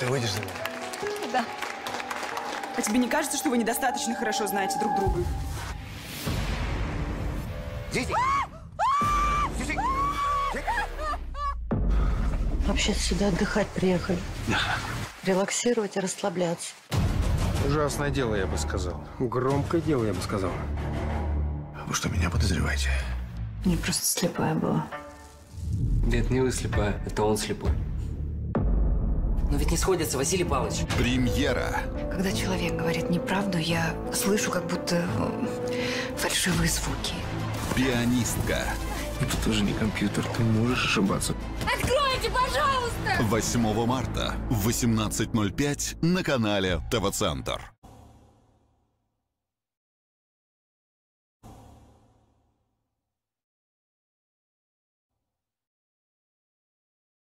Ты выйдешь за меня? Да. А тебе не кажется, что вы недостаточно хорошо знаете друг друга? Зизик! Вообще сюда отдыхать приехали. Релаксировать и расслабляться. Ужасное дело, я бы сказал. Громкое дело, я бы сказал. Вы что, меня подозреваете? Не просто слепая была. Нет, не вы слепая, это он слепой. Но ведь не сходится, Василий Павлович. Премьера. Когда человек говорит неправду, я слышу как будто э, фальшивые звуки. Пианистка. Это тоже не компьютер, ты можешь ошибаться. Откройте, пожалуйста! 8 марта в 18.05 на канале ТВ-центр.